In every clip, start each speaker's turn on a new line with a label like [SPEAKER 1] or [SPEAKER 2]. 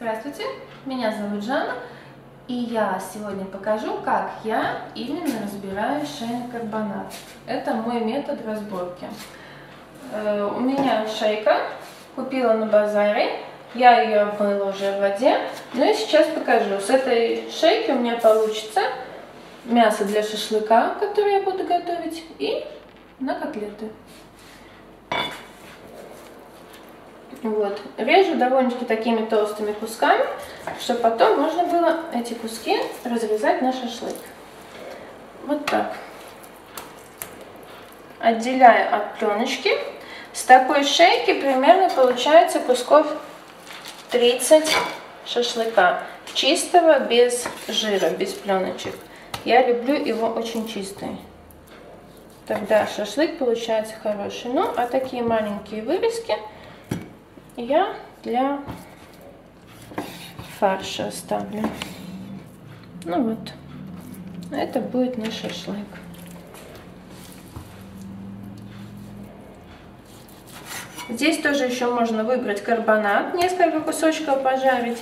[SPEAKER 1] Здравствуйте, меня зовут Жанна, и я сегодня покажу, как я именно разбираю шейный карбонат. Это мой метод разборки. Э, у меня шейка, купила на базаре, я ее обмыла уже в воде, ну и сейчас покажу. С этой шейки у меня получится мясо для шашлыка, которое я буду готовить, и на котлеты. Вот. Режу довольно-таки такими толстыми кусками, чтобы потом можно было эти куски разрезать на шашлык. Вот так. Отделяю от пленочки. С такой шейки примерно получается кусков 30 шашлыка. Чистого, без жира, без пленочек. Я люблю его очень чистый. Тогда шашлык получается хороший. Ну, а такие маленькие вырезки я для фарша оставлю. Ну вот, это будет наш шашлык. Здесь тоже еще можно выбрать карбонат, несколько кусочков пожарить,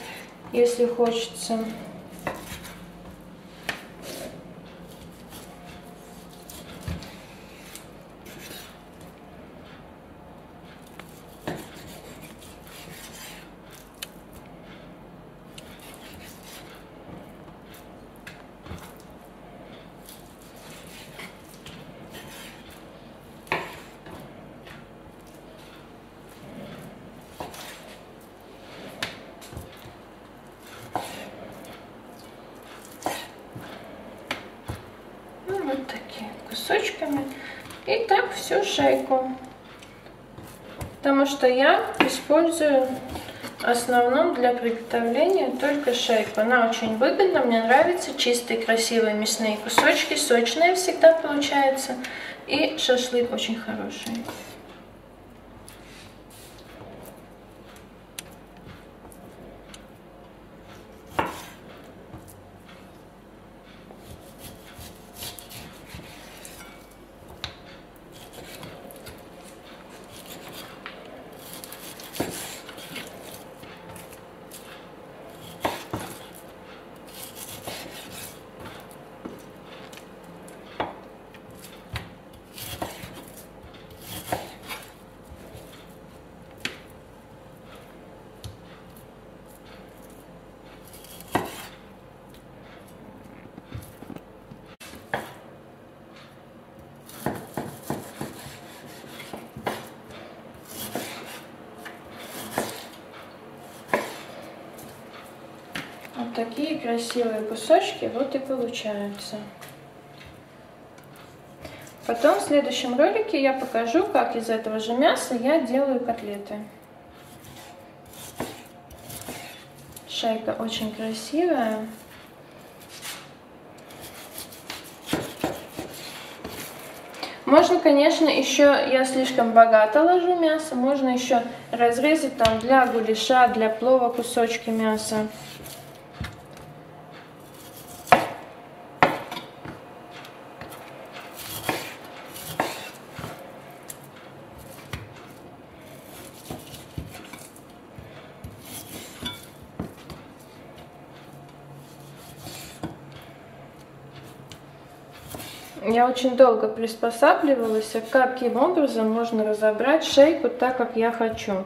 [SPEAKER 1] если хочется. Вот такими кусочками. И так всю шейку. Потому что я использую основном для приготовления только шейку. Она очень выгодна, мне нравится. Чистые, красивые мясные кусочки, сочные всегда получается. И шашлык очень хороший. Такие красивые кусочки вот и получаются. Потом в следующем ролике я покажу, как из этого же мяса я делаю котлеты. Шайка очень красивая. Можно, конечно, еще, я слишком богато ложу мясо, можно еще разрезать там для гуляша, для плова кусочки мяса. Я очень долго приспосабливалась, а каким образом можно разобрать шейку так, как я хочу.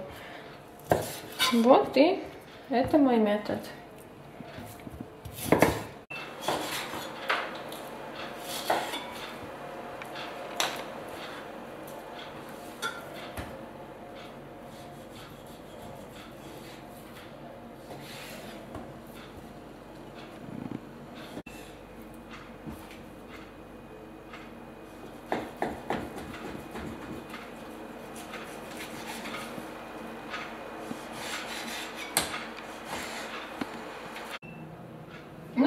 [SPEAKER 1] Вот и это мой метод.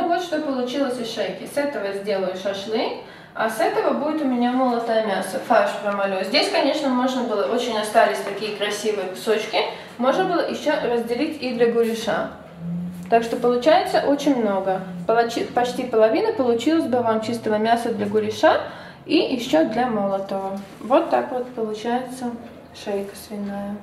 [SPEAKER 1] Вот что получилось из шейки. С этого сделаю шашлык, а с этого будет у меня молотое мясо. Фарш промолю. Здесь, конечно, можно было, очень остались такие красивые кусочки, можно было еще разделить и для гуляша. Так что получается очень много. Почти половина получилось бы вам чистого мяса для гуляша и еще для молотого. Вот так вот получается шейка свиная.